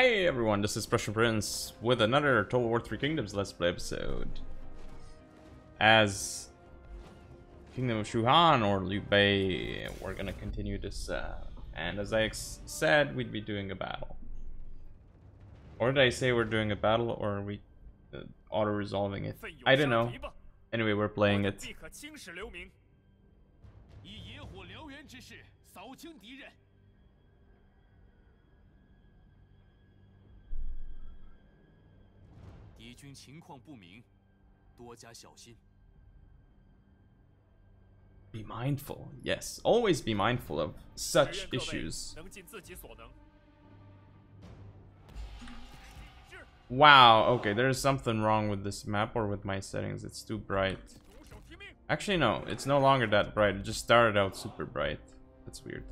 Hey everyone, this is Prussian Prince with another Total War 3 Kingdoms Let's Play episode. As Kingdom of Shuhan or Liu Bei, we're gonna continue this, uh, and as I said, we'd be doing a battle. Or did I say we're doing a battle, or are we uh, auto-resolving it? I don't know. Anyway, we're playing it. 敌人。敌军情况不明，多加小心。 Be mindful, yes. Always be mindful of such issues. 能尽自己所能。 Wow, okay, there's something wrong with this map or with my settings. It's too bright. 拱手听命。 Actually, no, it's no longer that bright. It just started out super bright. That's weird.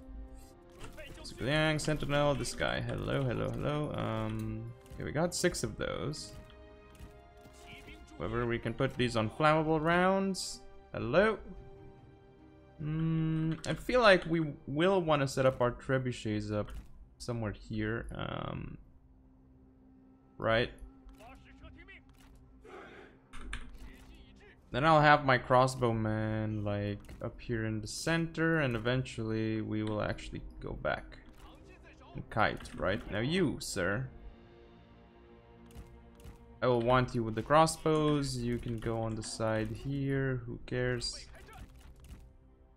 准备就绪。 Yang, Sentinel, this guy. Hello, hello, hello. Um, okay, we got six of those. Whether we can put these on flammable rounds. Hello? Hmm. I feel like we will want to set up our trebuchets up somewhere here. Um, right? Then I'll have my crossbowman like up here in the center and eventually we will actually go back. And kite, right? Now you, sir. I will want you with the crossbows. You can go on the side here. Who cares?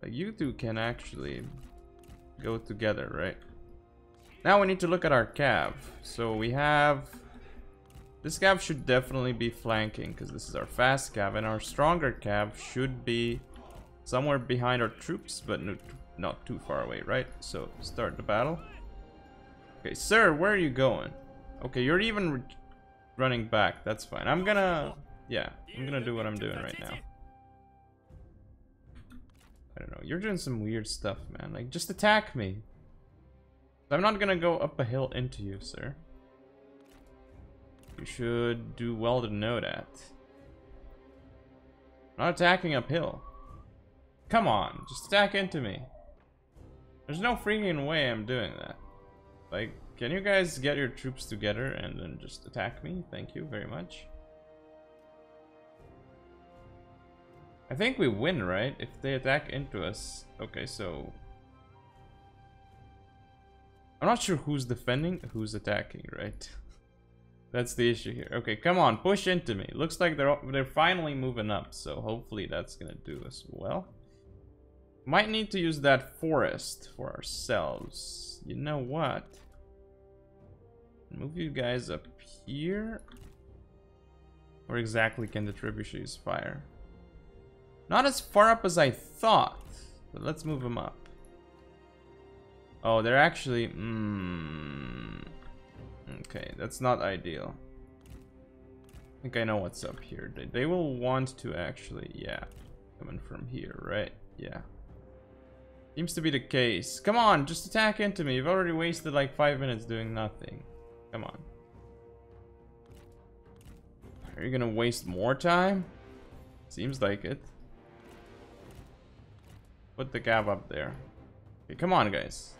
Like you two can actually go together, right? Now we need to look at our cav. So we have this cav should definitely be flanking because this is our fast cav, and our stronger cav should be somewhere behind our troops, but no, not too far away, right? So start the battle. Okay, sir, where are you going? Okay, you're even running back. That's fine. I'm gonna, yeah, I'm gonna do what I'm doing right now. I don't know. You're doing some weird stuff, man. Like, just attack me. I'm not gonna go up a hill into you, sir. You should do well to know that. I'm not attacking uphill. Come on, just attack into me. There's no freaking way I'm doing that. Like, can you guys get your troops together and then just attack me? Thank you very much. I think we win, right? If they attack into us. Okay, so... I'm not sure who's defending, who's attacking, right? that's the issue here. Okay, come on, push into me. Looks like they're they're finally moving up, so hopefully that's gonna do us well. Might need to use that forest for ourselves. You know what? Move you guys up here. Where exactly can the trebuchets fire? Not as far up as I thought, but let's move them up. Oh, they're actually. Mm, okay, that's not ideal. I think I know what's up here. They, they will want to actually, yeah, coming from here, right? Yeah. Seems to be the case. Come on, just attack into me. You've already wasted like five minutes doing nothing. Come on. Are you gonna waste more time? Seems like it. Put the cav up there. Okay, come on, guys.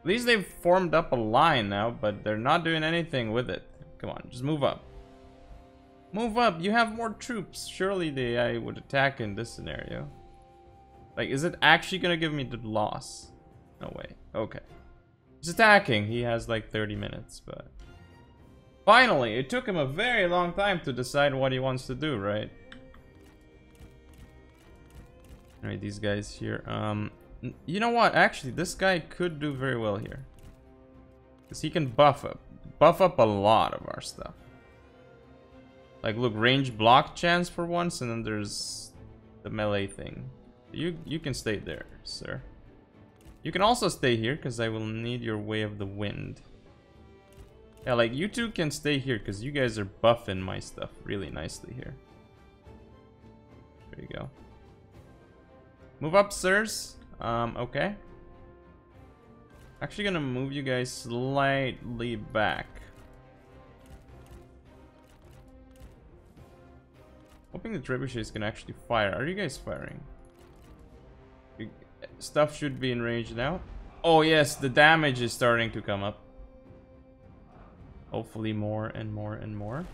At least they've formed up a line now, but they're not doing anything with it. Come on, just move up. Move up, you have more troops. Surely the AI would attack in this scenario. Like, is it actually gonna give me the loss? No way. Okay. He's attacking. He has like 30 minutes, but... Finally, it took him a very long time to decide what he wants to do, right? Alright, these guys here. Um, you know what? Actually, this guy could do very well here. Because he can buff up. Buff up a lot of our stuff. Like, look, range block chance for once, and then there's the melee thing. You, you can stay there, sir. You can also stay here, because I will need your way of the wind. Yeah, like you two can stay here because you guys are buffing my stuff really nicely here. There you go. Move up, sirs. Um, okay. Actually gonna move you guys slightly back. Hoping the trebuchets can actually fire. Are you guys firing? Stuff should be in range now. Oh yes, the damage is starting to come up. Hopefully more and more and more.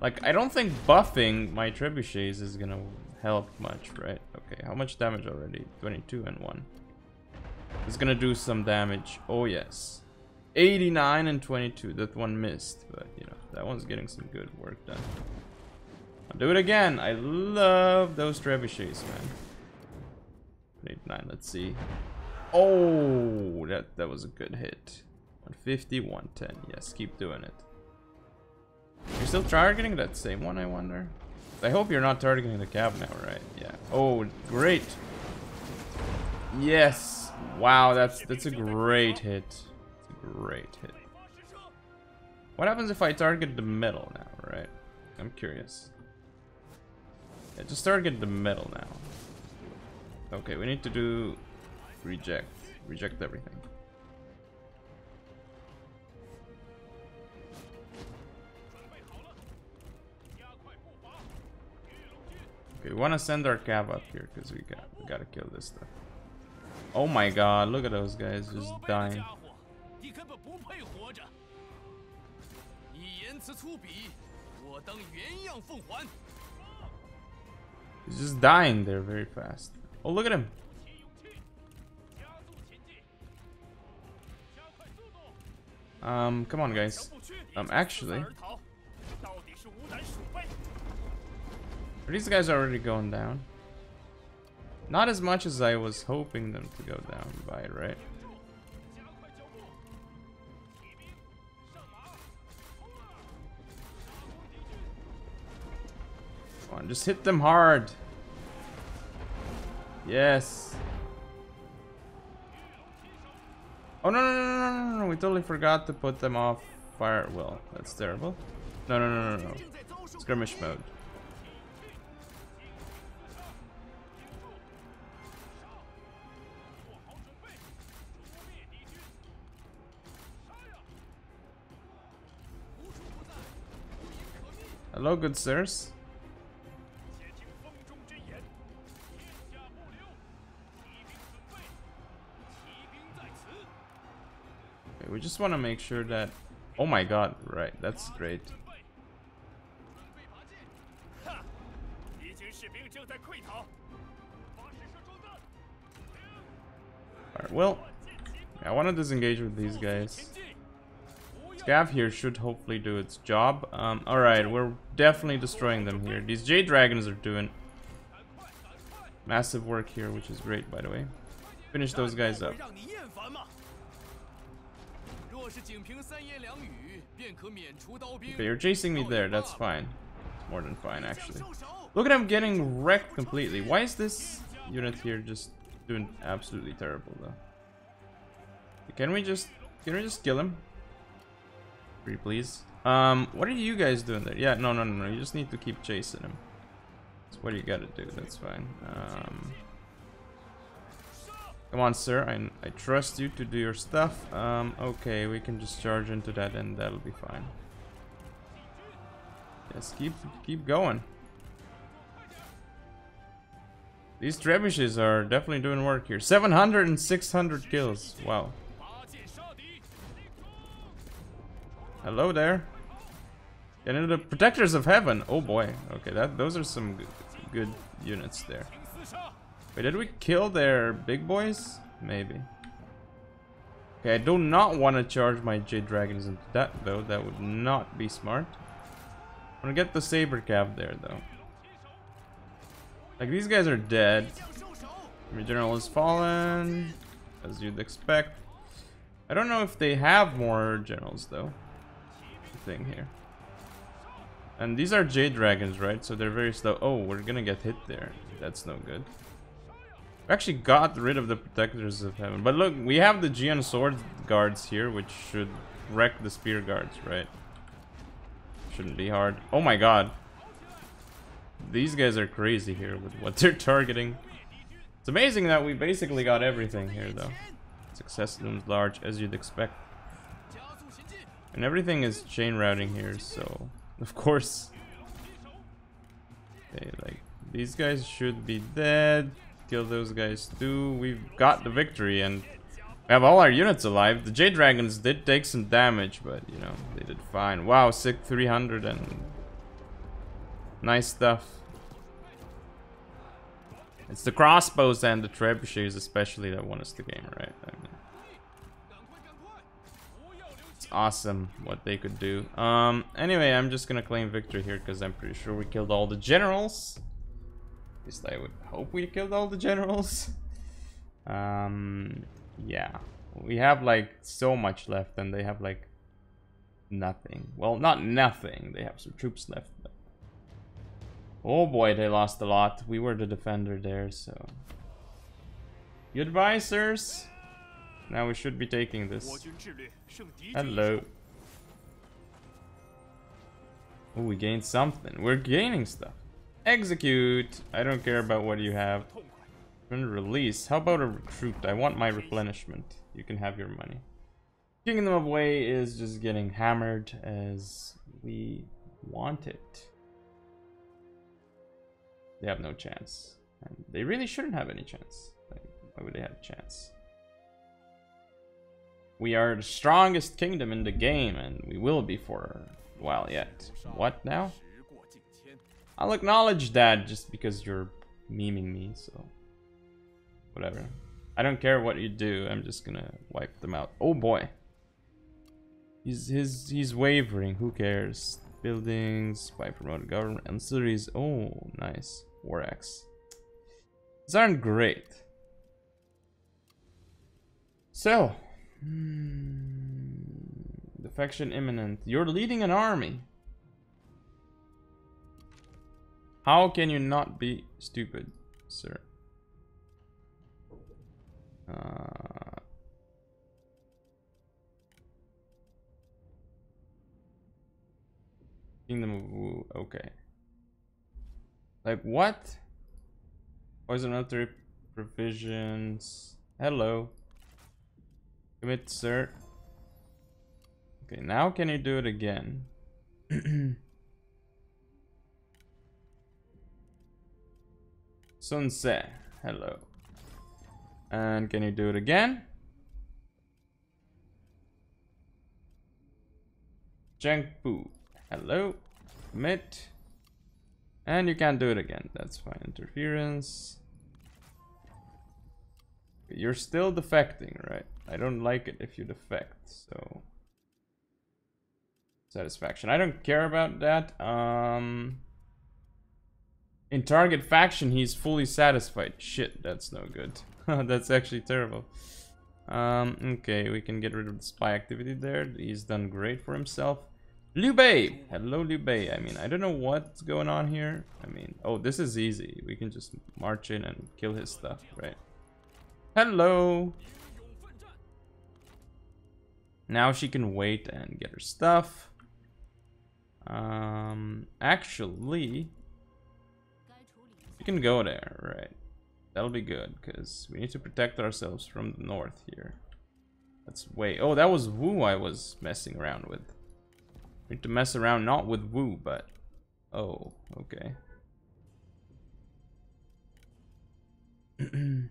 Like, I don't think buffing my trebuchets is gonna help much, right? Okay, how much damage already? 22 and 1. It's gonna do some damage. Oh yes. 89 and 22. That one missed, but you know, that one's getting some good work done. I'll do it again. I love those trebuchets, man. 89, let's see. Oh, that, that was a good hit. 150, 110. Yes, keep doing it. You're still targeting that same one, I wonder? I hope you're not targeting the cav now, right? Yeah. Oh, great. Yes. Wow, that's that's a great hit. A great hit. What happens if I target the middle now, right? I'm curious. Yeah, just target the middle now. Okay, we need to do reject. Reject everything. Okay, we wanna send our cav up here because we got we gotta kill this stuff. Oh my god, look at those guys just dying. He's just dying there very fast. Oh, look at him. Um, come on, guys. Um, actually... These guys are already going down? Not as much as I was hoping them to go down by, right? Come on, just hit them hard. Yes. Oh no no no no no no! We totally forgot to put them off fire. Well, that's terrible. No no no no no. Skirmish mode. Hello, good sirs. just want to make sure that... Oh my god, right, that's great. Alright, well, I want to disengage with these guys. Scav here should hopefully do its job. Um, Alright, we're definitely destroying them here. These Jade Dragons are doing massive work here, which is great, by the way. Finish those guys up. Okay, you're chasing me there, that's fine. It's more than fine, actually. Look at him getting wrecked completely. Why is this unit here just doing absolutely terrible, though? Can we just... Can we just kill him? Pretty please. Um, what are you guys doing there? Yeah, no, no, no, no. You just need to keep chasing him. That's what you gotta do. That's fine. Um, Come on, sir. I, I trust you to do your stuff. Um, okay, we can just charge into that and that'll be fine. Yes, keep keep going. These trebuchets are definitely doing work here. 700 and 600 kills. Wow. Hello there. And the protectors of heaven. Oh boy. Okay, that those are some good, good units there. Wait, did we kill their big boys? Maybe. Okay, I do not want to charge my Jade Dragons into that, though. That would not be smart. I'm gonna get the Saber Cap there, though. Like, these guys are dead. My General is fallen, as you'd expect. I don't know if they have more generals, though. Thing here. And these are Jade Dragons, right? So they're very slow. Oh, we're gonna get hit there. That's no good. We actually got rid of the Protectors of Heaven. But look, we have the Jian Sword Guards here, which should wreck the Spear Guards, right? Shouldn't be hard. Oh my god. These guys are crazy here with what they're targeting. It's amazing that we basically got everything here, though. Success looms large, as you'd expect. And everything is chain routing here, so... Of course... They, like... These guys should be dead kill those guys too. We've got the victory and we have all our units alive. The Jade Dragons did take some damage, but you know, they did fine. Wow, sick 300 and nice stuff. It's the crossbows and the trebuchets especially that won us the game, right? I mean, it's awesome what they could do. Um, anyway, I'm just gonna claim victory here because I'm pretty sure we killed all the generals. At least I would hope we killed all the generals. Um, yeah. We have like so much left and they have like nothing. Well, not nothing. They have some troops left. But... Oh boy, they lost a lot. We were the defender there, so... Goodbye, sirs. Now we should be taking this. Hello. Oh, we gained something. We're gaining stuff. Execute. I don't care about what you have. Release. How about a recruit? I want my replenishment. You can have your money. Kingdom of Wei is just getting hammered as we want it. They have no chance. And they really shouldn't have any chance. Like, why would they have a chance? We are the strongest kingdom in the game, and we will be for a while yet. What now? I'll acknowledge that just because you're memeing me, so whatever. I don't care what you do, I'm just gonna wipe them out. Oh boy. He's his he's wavering, who cares? Buildings, by promoted government, ancillaries. Oh, nice. War Axe. These aren't great. So, hmm, defection imminent. You're leading an army. How can you not be stupid, sir? Uh, Kingdom of Wu, okay. Like what? Poison military provisions. Hello. Commit, sir. Okay, now can you do it again? Sun Ce, hello. And can you do it again? Jiangpu, hello. Commit. And you can't do it again. That's fine. Interference. You're still defecting, right? I don't like it if you defect, so... Satisfaction. I don't care about that. Um... In target faction, he's fully satisfied. Shit, that's no good. that's actually terrible. Um, okay, we can get rid of the spy activity there. He's done great for himself. Liu Bei! Hello, Liu Bei. I mean, I don't know what's going on here. I mean, oh, this is easy. We can just march in and kill his stuff, right? Hello! Now she can wait and get her stuff. Um, actually, you can go there, right. That'll be good, because we need to protect ourselves from the north here. That's way... Oh, that was Wu I was messing around with. We need to mess around not with Wu, but... Oh, okay.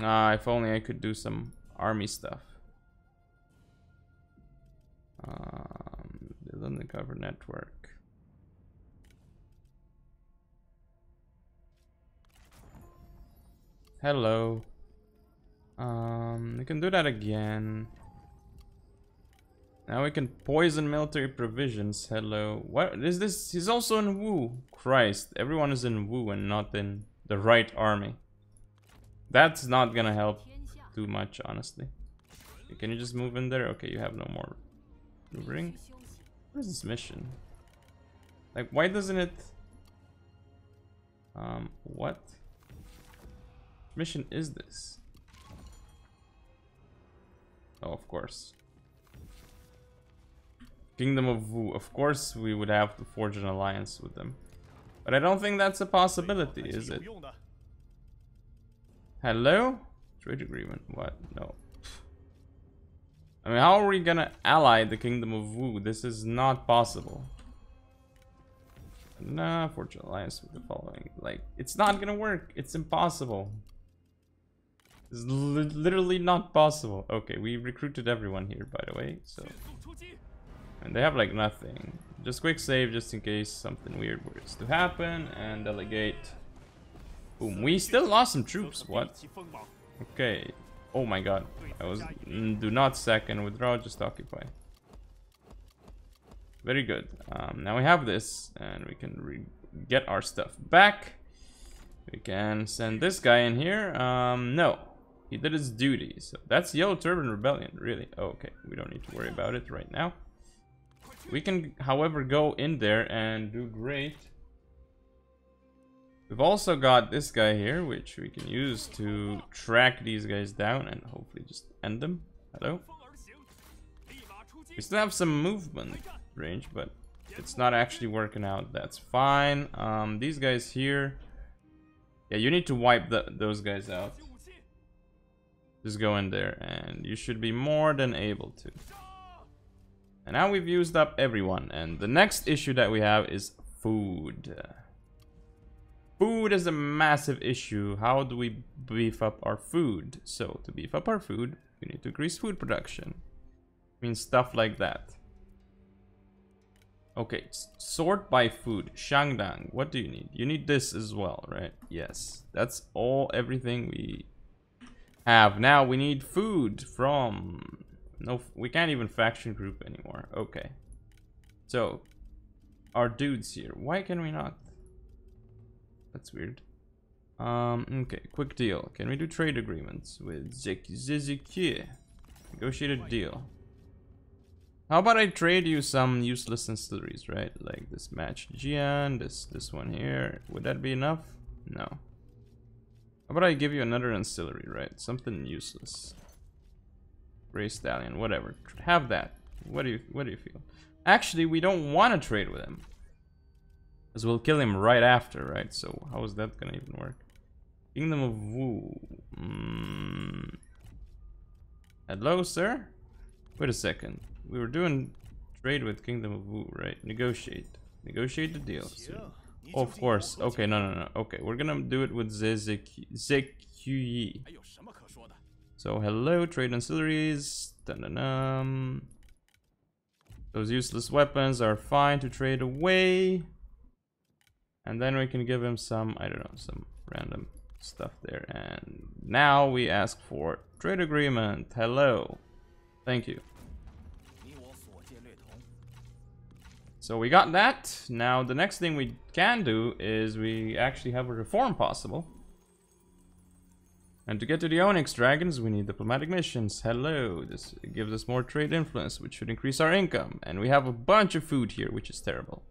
ah, if only I could do some army stuff. Um, the cover network. Hello. Um, we can do that again. Now we can poison military provisions. Hello. What is this? He's also in Wu. Christ, everyone is in Wu and not in the right army. That's not gonna help too much, honestly. Can you just move in there? Okay, you have no more maneuvering. What is this mission? Like, why doesn't it... Um, what? Mission is this? Oh, of course. Kingdom of Wu. Of course we would have to forge an alliance with them. But I don't think that's a possibility, is it? Hello? Trade agreement. What? No. I mean, how are we gonna ally the Kingdom of Wu? This is not possible. Nah, forge an alliance with the following Like, it's not gonna work. It's impossible. It's literally not possible. Okay, we recruited everyone here, by the way, so... And they have, like, nothing. Just quick save, just in case something weird was to happen, and delegate. Boom. We still lost some troops, what? Okay. Oh my god. I was... Mm, do not second withdraw, just occupy. Very good. Um, now we have this, and we can get our stuff back. We can send this guy in here. Um, no. He did his duty. So that's Yellow Turban Rebellion, really. Okay, we don't need to worry about it right now. We can, however, go in there and do great. We've also got this guy here, which we can use to track these guys down and hopefully just end them. Hello? We still have some movement range, but it's not actually working out. That's fine. Um, these guys here... Yeah, you need to wipe the, those guys out. Just go in there and you should be more than able to. And now we've used up everyone. And the next issue that we have is food. Food is a massive issue. How do we beef up our food? So to beef up our food, we need to increase food production. I mean stuff like that. Okay, sort by food. Shangdang, what do you need? You need this as well, right? Yes, that's all, everything we have. Now we need food from... No, we can't even faction group anymore. Okay. So, our dudes here. Why can we not? That's weird. Um, okay, quick deal. Can we do trade agreements with Zik Zizikie? Negotiated deal. How about I trade you some useless ancillaries, right? Like this match Gian, this this one here. Would that be enough? No. How about I give you another ancillary, right? Something useless. Gray Stallion, whatever. Have that. What do you what do you feel? Actually, we don't want to trade with him. Because we'll kill him right after, right? So how is that gonna even work? Kingdom of Wu. Mm. Hello, sir? Wait a second. We were doing trade with Kingdom of Wu, right? Negotiate. Negotiate the deal. Of course. Okay, no, no, no. Okay, we're gonna do it with ZQE. So, hello, trade ancillaries. Dun -dun -dun. Those useless weapons are fine to trade away. And then we can give him some, I don't know, some random stuff there. And now we ask for trade agreement. Hello. Thank you. So we got that. Now the next thing we can do is we actually have a reform possible. And to get to the Onyx Dragons, we need diplomatic missions. Hello, this gives us more trade influence, which should increase our income. And we have a bunch of food here, which is terrible.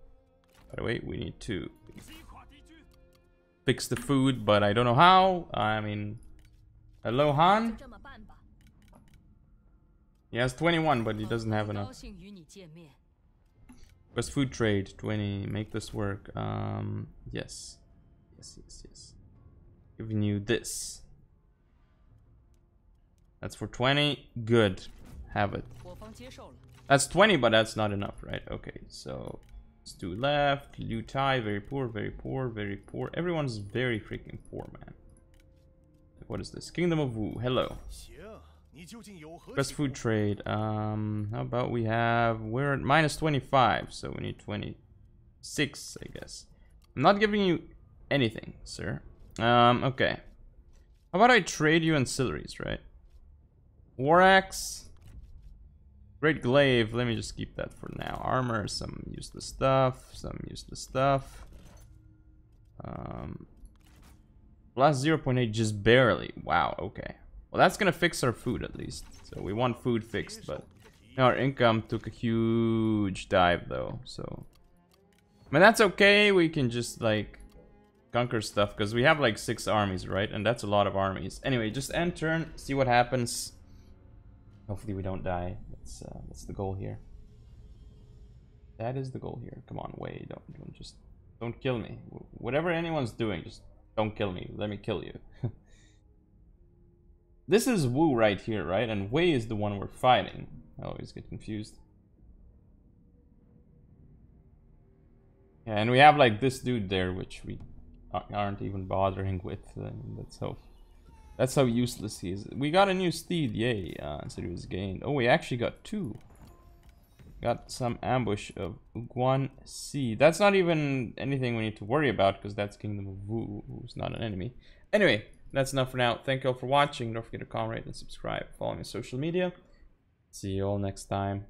By the way, we need to fix the food, but I don't know how. I mean, hello Han? He has 21, but he doesn't have enough. Best food trade 20. Make this work. Um, yes. Yes, yes, yes. Giving you this. That's for 20. Good. Have it. That's 20, but that's not enough, right? Okay, so it's two left. Liu Tai, very poor, very poor, very poor. Everyone's very freaking poor, man. What is this? Kingdom of Wu. Hello. Best food trade. Um, how about we have we're at minus 25, so we need 26, I guess. I'm not giving you anything, sir. Um, okay. How about I trade you ancillaries, right? War axe, great glaive. Let me just keep that for now. Armor, some useless stuff, some useless stuff. Um, plus 0.8, just barely. Wow. Okay. Well, that's gonna fix our food at least. So we want food fixed, but our income took a huge dive though. So, I mean that's okay. We can just like conquer stuff because we have like six armies, right? And that's a lot of armies. Anyway, just end turn, see what happens. Hopefully we don't die. That's uh, that's the goal here. That is the goal here. Come on, Wei, don't don't just don't kill me. Whatever anyone's doing, just don't kill me. Let me kill you. This is Wu right here, right? And Wei is the one we're fighting. I always get confused. Yeah, and we have like this dude there, which we aren't even bothering with. Uh, that's how that's how useless he is. We got a new steed, yay! Uh, so he was gained. Oh, we actually got two. Got some ambush of Guan Si. That's not even anything we need to worry about because that's Kingdom of Wu, who's not an enemy. Anyway, that's enough for now. Thank you all for watching. Don't forget to comment, rate, and subscribe. Follow me on social media. See you all next time.